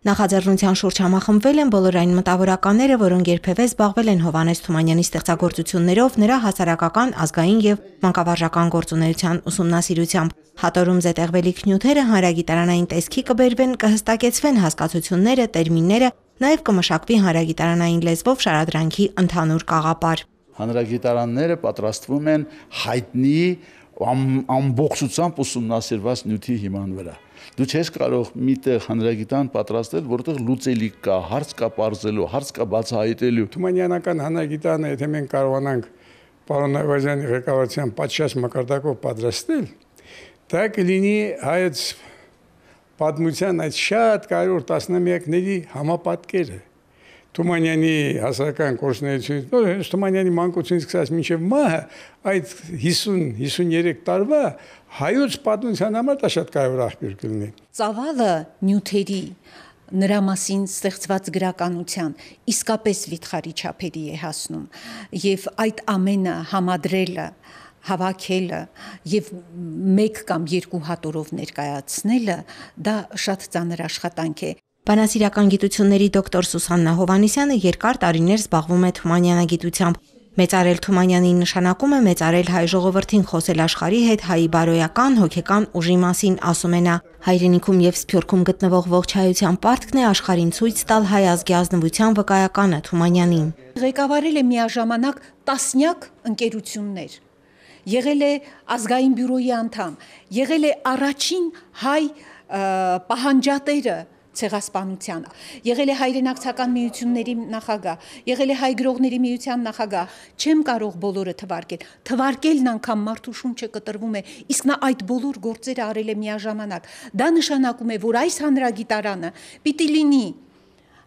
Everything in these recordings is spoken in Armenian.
Նախաձեռնության շուրջ համախմբվել են բոլոր այն մտավորականները, որոնք երբևէ զբաղվել են Հովանես Թումանյանի ստեղծագործություններով, նրա հասարակական, ազգային եւ մանկավարժական գործունեության ուսումնասիրությամբ։ Հատորում զետեղվելիք նյութերը հանրագիտարանային տեսքի կբերվեն, կհստակեցվեն հասկացությունները, տերմինները, նաեւ կմշակվի հանրագիտարանային լեզվով շարադրանքի ընդհանուր կաղապար։ Հանրագիտարանները պատրաստվում են հայտնի ամբողջությամբ ուսումնասիրված նյութի հիման վրա Դու չես կարող միտեղ հանրագիտան պատրաստել, որտեղ լուծելիք կա, հարց կա բարձելու, հարց կա բացահայտելու։ Թումանյանական հանրագիտանը, եթե մենք կարողանանք պարոն Նավազյանի ղեկավարության պատշաճ մակարդակով պատրաստել, դա կլինի հայց պատմության այդ շատ կարևոր տասնամյակների համապատկերը Թումանյանի հասարակական կորսնելիությունից, նոր հենց Թումանյանի մանկությունից սկսած մինչև մահը այդ 50-53 տարվա հայոց պատմության համար դա շատ կարևոր աղբյուր կլինի։ Ծավալը նյութերի նրա մասին ստեղծված գրականության իսկապես վիթխարի չափերի է հասնում եւ այդ ամենը համադրելը հավաքելը եւ մեկ կամ երկու հատորով ներկայացնելը դա շատ ծանր աշխատանք է Բանասիրական գիտությունների դոկտոր Սուսաննա Հովանիսյանը երկար տարիներ զբաղվում է թումանյանագիտությամբ։ Մեծարել Թումանյանին նշանակում է մեծարել հայ ժողովրդին խոսել աշխարհի հետ հայի բարոյական, հոգեկան ուժի մասին, ասում է նա։ Հայրենիքում եւ Սփյուռքում գտնվող ողջ հայության պարտքն է աշխարհին ցույց տալ հայ ազգի ազնվության վկայականը Թումանյանին։ Ղեկավարել է միաժամանակ տասնյակ ընկերություններ եղել է ազգային բյուրոյի անդամ, եղել է առաջին հայ պահանջատերը ցեղասպանության, եղել է հայրենակցական միությունների նախագահ, եղել է հայ գրողների միության նախագահ, չեմ կարող բոլորը թվարկել։ Թվարկելն անգամ մարդու շունչը կտրվում է, իսկ նա այդ բոլոր գործերը արել է միաժամանակ։ Դա նշանակում է, որ այս հանրագիտարանը պիտի լինի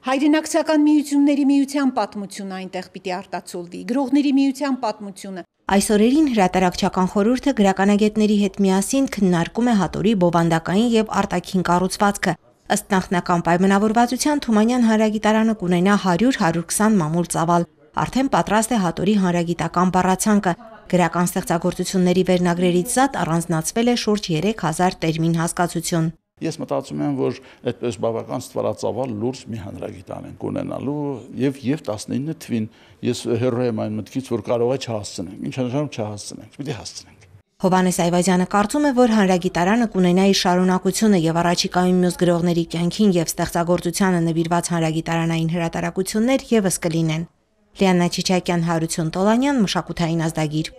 հայրենակցական միությունների միության պատմությունը այնտեղ պիտի արտացոլվի, գրողների միության պատմությունը, Այսօրերին հրատարակչական խորհուրդը գրականագետների հետ միասին քննարկում է հատորի բովանդակային եւ արտաքին կառուցվածքը, Ըստ նախնական պայմանավորվածության Թումանյան հանրագիտարանը կունենա 100-120 մամուլ ծավալ։ Արդեն պատրաստ է հատորի հանրագիտական բառացանկը։ Գրական ստեղծագործությունների վերնագրերից զատ առանձնացվել է շուրջ 3000 տերմին հասկացություն։ Ես մտածում եմ, որ այդպես բավական ստվարածավալ լուրջ մի հանրագիտան են կունենալու եւ եւ 19 թվին ես հերո եմ այն մտքից, որ կարող է չհասցնենք։ Ինչ նշանակում չհասցնենք։ Պիտի հասցնենք։ Հովանես Այվազյանը կարծում է, որ հանրագիտարանը կունենա իր շարունակությունը եւ առաջիկայում մյուս գրողների կյանքին եւ ստեղծագործությանը նվիրված հանրագիտարանային հրատարակություններ եւս կլինեն։ Լիանա Չիչակյան, Հարություն Տոլանյան, մշակութային ազդագիր։